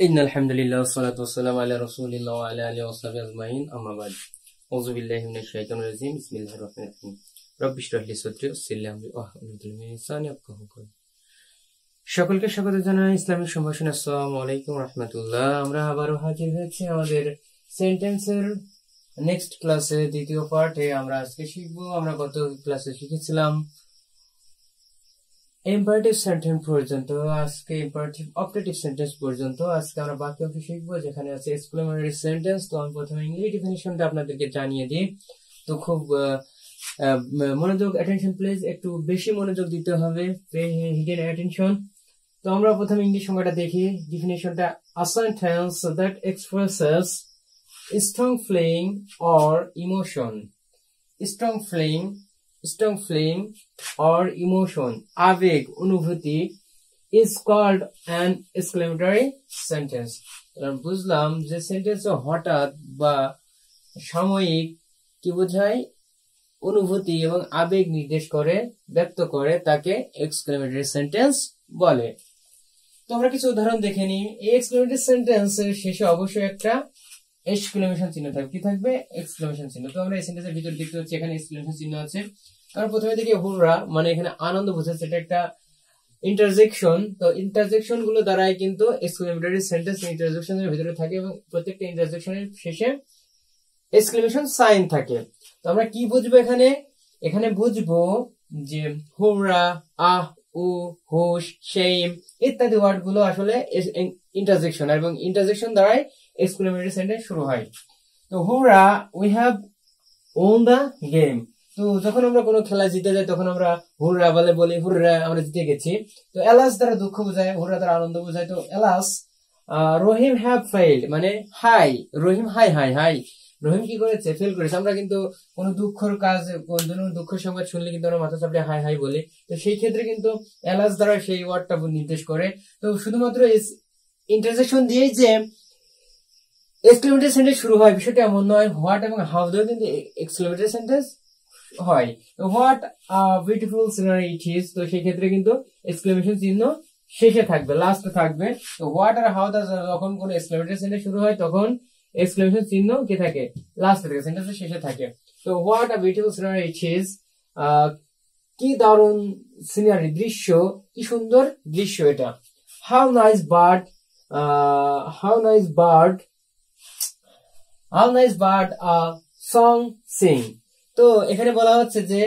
إن الحمد لله والصلاة والسلام على رسول الله وعلى آله وصحبه أجمعين أما بعد أعوذ بالله من الشيطان الرجيم بسم الله الرحمن الرحيم رب اشرح لي صدري ويسر لي أمري واحلل عقدة من لساني يفقهوا قولي সকলকে স্বাগত জানাই ইসলামিক সম্ভাষণ আসসালামু আলাইকুম রহমতুল্লাহ আমরা আবারও হাজির হয়েছি আমাদের সেন্টেন্সের নেক্সট ক্লাসে দ্বিতীয় পার্টে আমরা আজকে শিখবো আমরা গত ক্লাসে শিখেছিলাম ইম্পারেটিভ সেন্টেন্স পর্যন্ত, আজকে ইম্পারেটিভ অপারেটিভ সেন্টেন্স পর্যন্ত, আজকে আমরা বাকি অংশ শিখব, যেখানে আছে এক্সক্লেমেটরি সেন্টেন্স তো আমি প্রথমে ইংলিশ ডিফিনিশনটা আপনাদেরকে জানিয়ে দিই। তো খুব মনোযোগ অ্যাটেনশন প্লিজ একটু বেশি মনোযোগ দিতে হবে হিডেন অ্যাটেনশন তো আমরা প্রথমে ইংলিশ সংজ্ঞাটা দেখি। ডিফিনিশনটা a sentence that expresses strong feeling or emotion strong feeling strong feeling or emotion আবেগ অনুভূতি is called an exclamatory sentence বুঝলাম যে সেন্টেন্স হঠাৎ বা সাময়িক কি বোঝায়? অনুভূতি এবং আবেগ নির্দেশ করে, ব্যক্ত করে, তাকে এক্সক্লেমেটরি সেন্টেন্স বলে। তো আমরা কিছু উদাহরণ দেখে নিই। এই এক্সক্লেমেটরি সেন্টেন্স এর শেষে অবশ্যই একটা এক্সক্লেমেশন চিহ্ন থাকবে। কি থাকবে? এক্সক্লেমেশন চিহ্ন। তো আমরা এই সেন্টেন্সের ভিতরে দেখতে পাচ্ছি, এখানে এক্সক্লেমেশন চিহ্ন আছে। আমরা প্রথমে দেখি হুররা মানে এখানে আনন্দ বোঝাচ্ছে এটা একটা ইন্টারজেকশন তো ইন্টারজেকশনগুলো দ্বারাই কিন্তু এক্সক্লেমেটরি সেন্টেন্স ইন্টারজেকশন এর ভিতরে থাকে এবং প্রত্যেকটা ইন্টারজেকশনের শেষে এক্সক্লেমেশন সাইন থাকে। তো আমরা কি বুঝব এখানে? এখানে বুঝব যে হুররা আহ, উ, হুশ সেইম ইত্যাদি ওয়ার্ডগুলো আসলে ইন্টারজেকশন এবং ইন্টারজেকশন দ্বারাই এক্সক্লেমেটরি সেন্টেন্স শুরু হয়। তো hurrah we have won the game তো যখন আমরা কোনো খেলা জিতে যাই, তখন আমরা হুররা বলে বলি, হুররা, আমরা জিতে গেছি। তো এলাস দ্বারা দুঃখ বোঝায়, হুররা দ্বারা আনন্দ বোঝায়। তো এলাস রহিম হ্যাভ ফাইল্ড মানে হাই, রহিম হাই হাই হাই। রহিম কি করেছে? ফেল করেছে। আমরা কিন্তু কোনো দুঃখর কাজ, কোনো দুঃখ সংবাদ শুনলে কিন্তু আমরা মাথা চাপড়ে হাই হাই বলি। তো সেই ক্ষেত্রে কিন্তু এলাস দ্বারা সেই ওয়ার্ডটা নির্দেশ করে। তো শুধুমাত্র ইন্টারজেকশন দিয়েই যে এক্সক্লেমেটরি সেন্টেন্স শুরু হয়, বিষয়টা এমন নয়। হোয়াট এবং হাউ দিয়েও কিন্তু এক্সক্লেমেটরি সেন্টেন্স হয়। What beautiful scenery it is তো সেই ক্ষেত্রে কিন্তু এক্সক্লেমেশন চিহ্ন শেষে থাকবে লাস্টে থাকবে। তো হোয়াট আর হাউ যখন কোন এক্সক্লেমেটরি সেন্টেন্স শুরু হয়, তখন এক্সক্লেমেশন চিহ্ন কি থাকে? লাস্টে থাকে সেন্টেন্সের শেষে থাকে। তো what a beautiful scenery it is কি দারুণ সিনারি দৃশ্য, কি সুন্দর দৃশ্য এটা। How nice bird how nice bird how nice bird a song sing তো এখানে বলা হচ্ছে যে,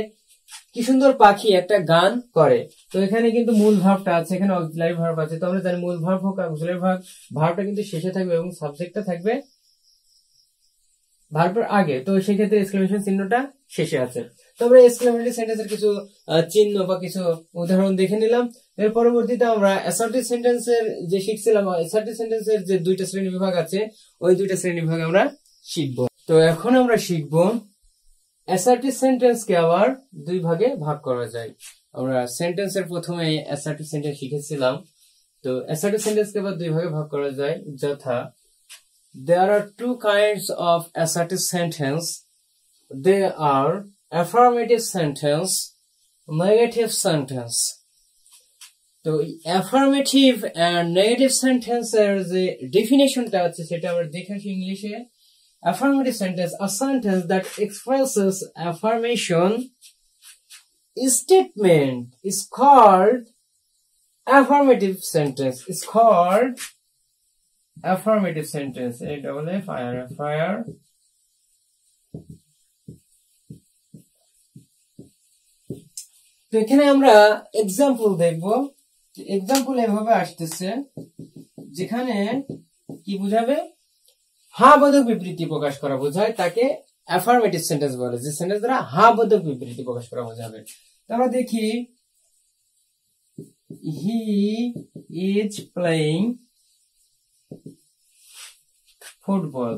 কি সুন্দর পাখি একটা গান করে। তো এখানে কিন্তু মূল ভাবটা আছে, এখানে অক্সিলারি ভার্ব আছে। তো আমরা জানি মূল ভার্ব হোক, অক্সিলারি ভার্ব, ভার্বটা কিন্তু শেষে থাকবে এবং সাবজেক্টটা থাকবে ভার্বের আগে। তো সেক্ষেত্রে এক্সক্লেমেশন চিহ্নটা শেষে আছে। তো আমরা এক্সক্লেমেটরি সেন্টেন্সের কিছু চিহ্ন বা কিছু উদাহরণ দেখে নিলাম। এর পরবর্তীতে আমরা অ্যাসার্টিভ সেন্টেন্সের যে শিখছিলাম অ্যাসার্টিভ সেন্টেন্সের যে দুইটা শ্রেণি বিভাগ আছে, ওই দুইটা শ্রেণি বিভাগ আমরা শিখব। তো এখন আমরা শিখব অ্যাসার্টিভ সেন্টেন্সকে আবার দুই ভাগে ভাগ করা যায়। আমরা সেন্টেন্সের প্রথমে অ্যাসার্টিভ সেন্টেন্স শিখেছিলাম। তো অ্যাসার্টিভ সেন্টেন্সকে আবার দুই ভাগে ভাগ করা যায়, যথা there are two kinds of assertive sentence. They are affirmative sentence, negative sentence. তো অ্যাফার্মেটিভ অ্যান্ড নেগেটিভ সেন্টেন্সের যে ডেফিনেশনটা আছে, সেটা আমরা দেখে আসি ইংলিশে। affirmative sentence a sentence that expresses affirmation statement is called affirmative sentence is called affirmative sentence a double f i r f i r তো এখানে আমরা এক্সাম্পল দেখব এক্সাম্পল এভাবে আসতেছে যেখানে কি বুঝাবে হা বোধক বিবৃতি প্রকাশ করা বোঝায়, তাকে অ্যাফার্মেটিভ সেন্টেন্স বলে, যে সেন্টেন্স দ্বারা হা বোধক বিবৃতি প্রকাশ করা বোঝাবে। আমরা দেখি হি ইজ প্লেইং ফুটবল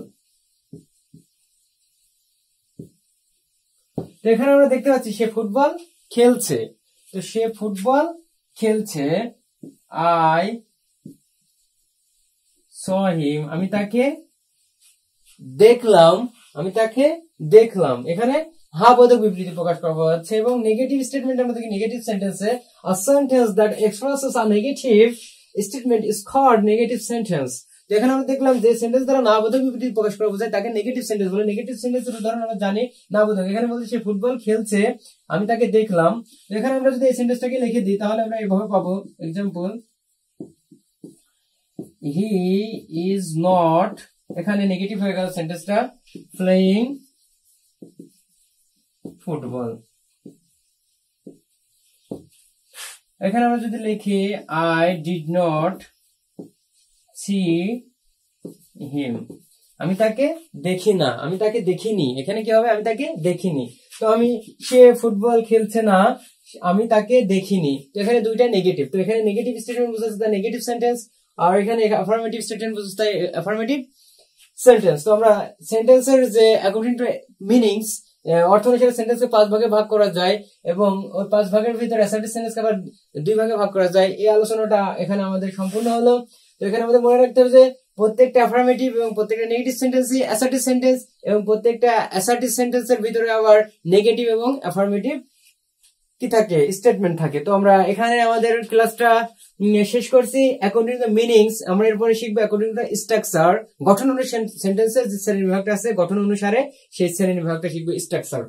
এখানে আমরা দেখতে পাচ্ছি, সে ফুটবল খেলছে। তো সে ফুটবল খেলছে। আই সহিম আমি তাকে দেখলাম, আমি তাকে দেখলাম। এখানে হা বোধক বিবৃতি প্রকাশ করা হচ্ছে এবং নেগেটিভ স্টেটমেন্ট আমরা দেখি নেগেটিভ সেন্টেন্সে a sentence that expresses a negative statement is called negative sentence এখানে আমরা দেখলাম যে সেন্টেন্স দ্বারা না বোধক বিবৃতি প্রকাশ করা বোঝায়, তাকে নেগেটিভ সেন্টেন্স বলে। নেগেটিভ সেন্টেন্সের উদাহরণ আমরা জানি, না বোধক এখানে বলতে সে ফুটবল খেলছে, আমি তাকে দেখলাম। এখানে আমরা যদি এই সেন্টেন্সটাকে লিখে দিই, তাহলে আমরা এইভাবে পাবো। এক্সাম্পল হি ইজ নট এখানে নেগেটিভ হয়ে গেল সেন্টেন্সটা প্লেয়িং ফুটবল এখানে আমরা যদি লিখি I did not see him আমি তাকে দেখি না, আমি তাকে দেখিনি। এখানে কি হবে? আমি তাকে দেখিনি। তো আমি, সে ফুটবল খেলছে না, আমি তাকে দেখিনি। তো এখানে দুইটা নেগেটিভ তো এখানে নেগেটিভ স্টেটমেন্ট বোঝাচ্ছে নেগেটিভ সেন্টেন্স আর এখানে অ্যাফার্মেটিভ স্টেটমেন্ট বোঝাচ্ছে অ্যাফার্মেটিভ সেন্টেন্স তো আমরা সেন্টেন্সের যে অ্যাকর্ডিং টু মিনিংস অর্থ অনুসারে সেন্টেন্সকে পাঁচ ভাগে ভাগ করা যায় এবং ওই পাঁচ ভাগের ভিতরে অ্যাসার্টিভ সেন্টেন্সকে আবার দুই ভাগে ভাগ করা যায়। এই আলোচনাটা এখানে আমাদের সম্পূর্ণ হলো। তো এখানে আমাদের মনে রাখতে হবে যে প্রত্যেকটা অ্যাফার্মেটিভ এবং প্রত্যেকটা নেগেটিভ সেন্টেন্সই অ্যাসার্টিভ সেন্টেন্স এবং প্রত্যেকটা অ্যাসার্টিভ সেন্টেন্সের ভিতরে আবার নেগেটিভ এবং অ্যাফার্মেটিভ কি থাকে? স্টেটমেন্ট থাকে। তো আমরা এখানে আমাদের ক্লাসটা শেষ করছি। অ্যাকর্ডিং টু মিনিংস আমরা এরপরে শিখব অ্যাকর্ডিং টু স্ট্রাকচার গঠন অনুসারে সেন্টেন্সের যে শ্রেণি বিভাগটা আছে, গঠন অনুসারে সেই শ্রেণি বিভাগটা শিখব স্ট্রাকচার